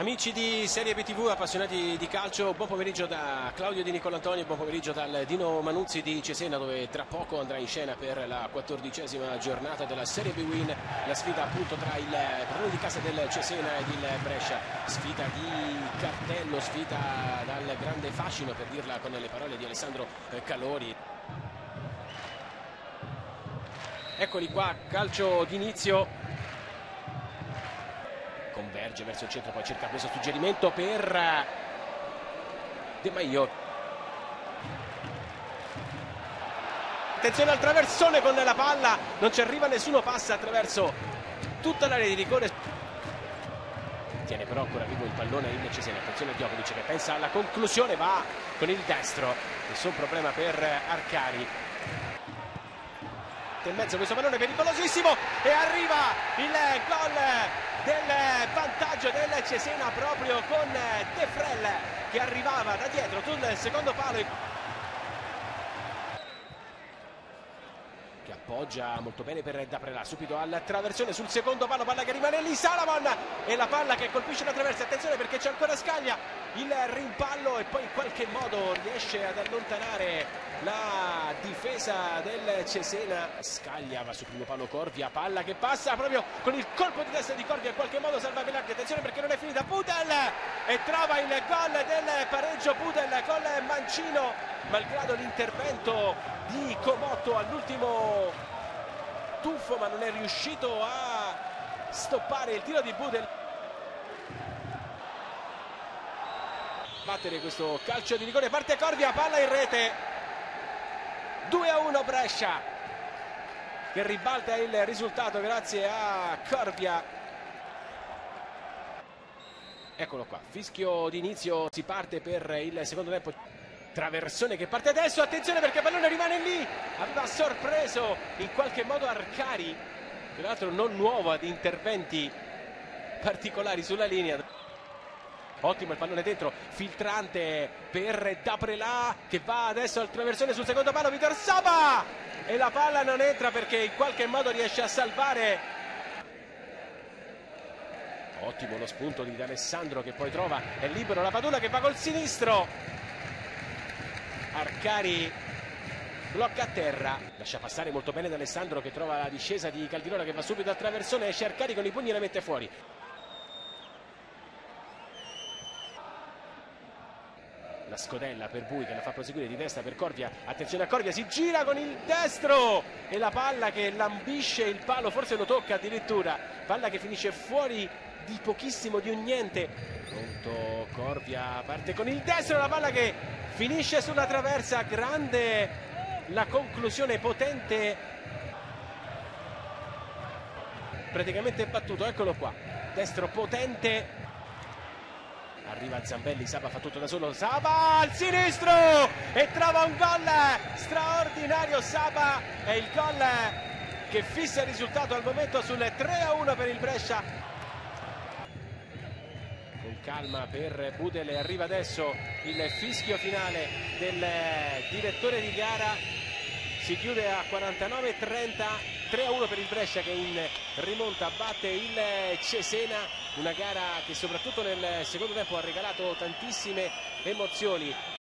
Amici di Serie BTV, appassionati di calcio, buon pomeriggio da Claudio Di Nicolantonio, buon pomeriggio dal Dino Manuzzi di Cesena dove tra poco andrà in scena per la quattordicesima giornata della Serie B Win, la sfida appunto tra il padrone di casa del Cesena ed il Brescia, sfida di cartello, sfida dal grande fascino per dirla con le parole di Alessandro Calori. Eccoli qua, calcio d'inizio converge verso il centro, poi cerca questo suggerimento per eh, De Maio. Attenzione al traversone con la palla, non ci arriva nessuno, passa attraverso tutta l'area di rigore. Tiene però ancora vivo il pallone in Cesena, attenzione a Djokovic che pensa alla conclusione, va con il destro, nessun problema per Arcari in mezzo questo pallone pericolosissimo e arriva il gol del vantaggio del Cesena proprio con De Frel che arrivava da dietro sul secondo palo. Che appoggia molto bene per Daprela subito alla traversione sul secondo palo palla che rimane lì Salamon e la palla che colpisce la traversa attenzione perché c'è ancora Scaglia il rimpallo e poi in qualche modo riesce ad allontanare la difesa del Cesena Scaglia va sul primo palo Corvia palla che passa proprio con il colpo di testa di Corvia in qualche modo salva Velardi attenzione perché non è finita. Pudel e trova il gol del pareggio Pudel con Mancino malgrado l'intervento di Comotto all'ultimo tuffo ma non è riuscito a stoppare il tiro di Pudel. Battere questo calcio di rigore. Parte Corvia palla in rete 2 a 1 Brescia che ribalta il risultato grazie a Corvia. Eccolo qua fischio d'inizio si parte per il secondo tempo traversone che parte adesso attenzione perché il pallone rimane lì aveva sorpreso in qualche modo Arcari tra l'altro non nuovo ad interventi particolari sulla linea Ottimo il pallone dentro, filtrante per Daprelà che va adesso al traversone sul secondo palo, Vitor Saba! E la palla non entra perché in qualche modo riesce a salvare. Ottimo lo spunto di D'Alessandro che poi trova, è libero la Padula che va col sinistro. Arcari blocca a terra, lascia passare molto bene D'Alessandro che trova la discesa di Caldirola che va subito al traversone, esce Arcari con i pugni e la mette fuori. La scodella per Bui che la fa proseguire di destra per Corvia. Attenzione a Corvia si gira con il destro e la palla che lambisce il palo forse lo tocca addirittura. Palla che finisce fuori di pochissimo di un niente. Pronto Corvia parte con il destro la palla che finisce sulla traversa. Grande la conclusione potente. Praticamente battuto eccolo qua. Destro potente arriva Zambelli, Saba fa tutto da solo, Saba al sinistro e trova un gol straordinario. Saba è il gol che fissa il risultato al momento sul 3-1 per il Brescia. Con calma per Budele arriva adesso il fischio finale del direttore di gara. Si chiude a 49-30 3-1 per il Brescia che in rimonta batte il Cesena. Una gara che soprattutto nel secondo tempo ha regalato tantissime emozioni